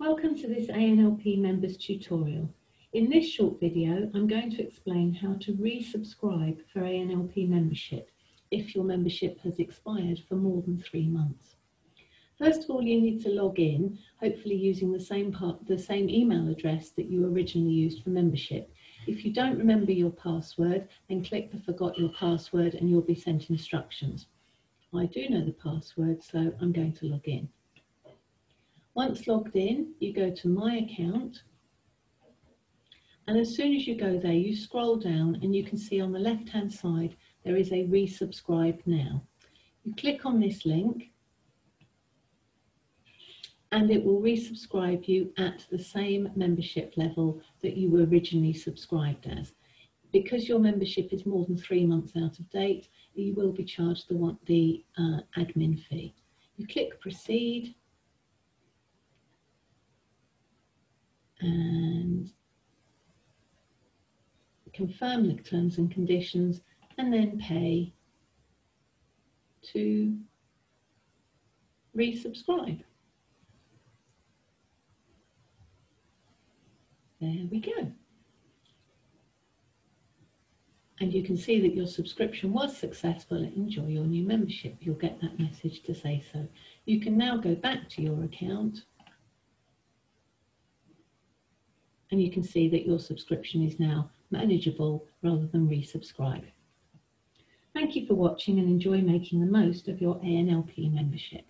Welcome to this ANLP members tutorial. In this short video, I'm going to explain how to resubscribe for ANLP membership if your membership has expired for more than three months. First of all, you need to log in, hopefully using the same, part, the same email address that you originally used for membership. If you don't remember your password, then click the forgot your password and you'll be sent instructions. I do know the password, so I'm going to log in. Once logged in, you go to My Account. And as soon as you go there, you scroll down and you can see on the left-hand side, there is a Resubscribe Now. You click on this link and it will resubscribe you at the same membership level that you were originally subscribed as. Because your membership is more than three months out of date, you will be charged the, the uh, admin fee. You click proceed and confirm the terms and conditions and then pay to resubscribe. There we go. And you can see that your subscription was successful. Enjoy your new membership. You'll get that message to say so. You can now go back to your account and you can see that your subscription is now manageable rather than resubscribe. Thank you for watching and enjoy making the most of your ANLP membership.